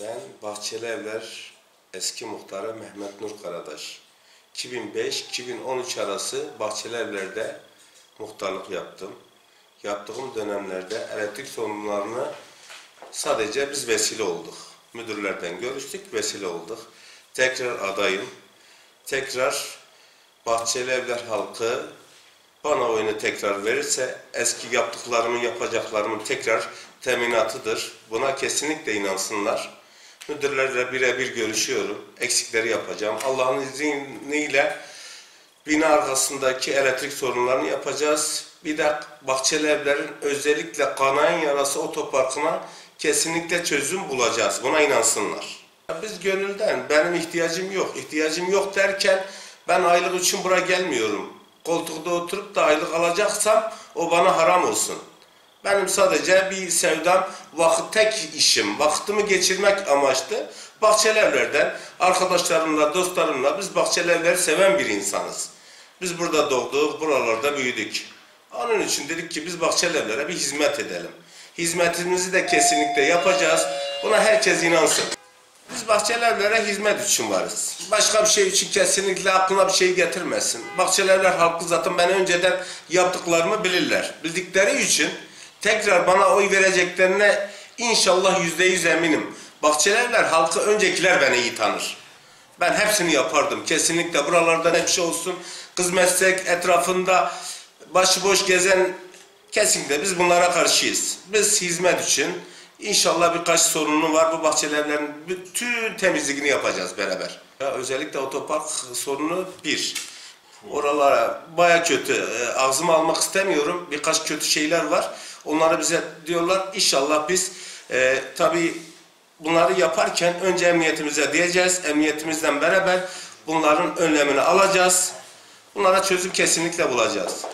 Ben Bahçeli Evler eski muhtarı Mehmet Nur Karadaş. 2005-2013 arası Bahçeli Evler'de muhtarlık yaptım. Yaptığım dönemlerde elektrik sorunlarını sadece biz vesile olduk. Müdürlerden görüştük, vesile olduk. Tekrar adayım. Tekrar Bahçeli Evler halkı bana oyunu tekrar verirse eski yaptıklarımın yapacaklarımın tekrar teminatıdır. Buna kesinlikle inansınlar. Müdürlerle birebir görüşüyorum. Eksikleri yapacağım. Allah'ın izniyle bina arkasındaki elektrik sorunlarını yapacağız. Bir de Bahçeli Evler'in özellikle kanayan yarası otoparkına kesinlikle çözüm bulacağız. Buna inansınlar. Biz gönülden benim ihtiyacım yok. İhtiyacım yok derken ben aylık için buraya gelmiyorum. Koltukta oturup da aylık alacaksam o bana haram olsun. Benim sadece bir sevdam, vakit tek işim, vaktimi geçirmek amaçlı bahçelerlerden arkadaşlarımla, dostlarımla biz bahçelerleri seven bir insanız. Biz burada doğduk, buralarda büyüdük. Onun için dedik ki biz bahçelevlere bir hizmet edelim. Hizmetimizi de kesinlikle yapacağız. Buna herkes inansın. Biz bahçelevlere hizmet için varız. Başka bir şey için kesinlikle aklına bir şey getirmesin. Bahçelevler halkı zaten ben önceden yaptıklarımı bilirler. Bildikleri için tekrar bana oy vereceklerine inşallah yüzde yüz eminim. Bahçelevler halkı öncekiler beni iyi tanır. Ben hepsini yapardım. Kesinlikle buralarda ne bir şey olsun. Kız meslek etrafında başıboş gezen kesinlikle biz bunlara karşıyız. Biz hizmet için inşallah birkaç sorunu var. Bu bahçelerin bütün temizliğini yapacağız beraber. Ya özellikle otopark sorunu bir. Oralara baya kötü. E, Ağzıma almak istemiyorum. Birkaç kötü şeyler var. Onları bize diyorlar. İnşallah biz e, tabii bunları yaparken önce emniyetimize diyeceğiz. Emniyetimizden beraber bunların önlemini alacağız. Bunlara çözüm kesinlikle bulacağız.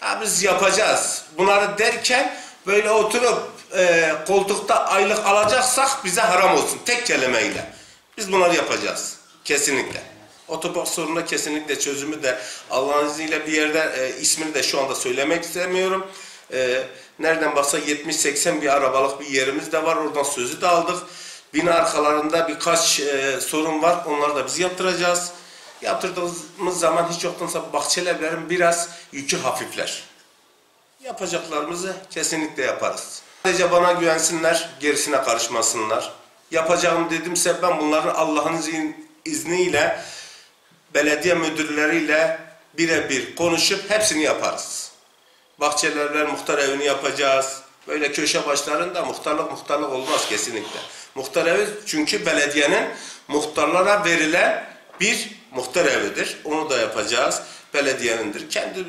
Ha, biz yapacağız. Bunları derken böyle oturup e, koltukta aylık alacaksak bize haram olsun. Tek kelimeyle. Biz bunları yapacağız. Kesinlikle. Otopark sorununa kesinlikle çözümü de Allah'ın izniyle bir yerde e, ismini de şu anda söylemek istemiyorum. E, nereden baksa 70-80 bir arabalık bir yerimiz de var. Oradan sözü de aldık. Bina arkalarında birkaç e, sorun var. Onları da biz yaptıracağız. Yaptırdığımız zaman hiç yoktansa bahçelerin biraz yükü hafifler. Yapacaklarımızı kesinlikle yaparız. Sadece bana güvensinler, gerisine karışmasınlar. Yapacağım dedimse ben bunların Allah'ın izniyle belediye müdürleriyle birebir konuşup hepsini yaparız. Bahçelerler muhtar evini yapacağız. Böyle köşe başlarında muhtarlık muhtarlık olmaz kesinlikle. Muhtar evi çünkü belediyenin muhtarlara verilen bir muhtar evidir. Onu da yapacağız. Belediyenindir. Kendi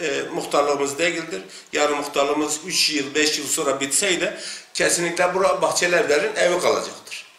e, muhtarlığımız değildir. Yarın muhtarlığımız 3 yıl 5 yıl sonra bitseydi kesinlikle bura bahçeli evlerin evi kalacaktır.